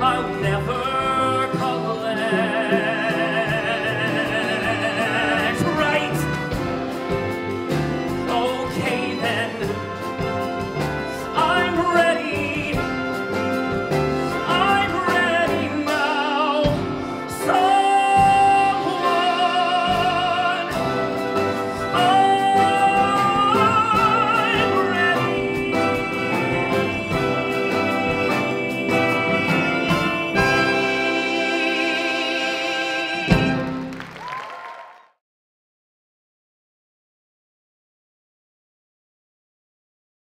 I'll never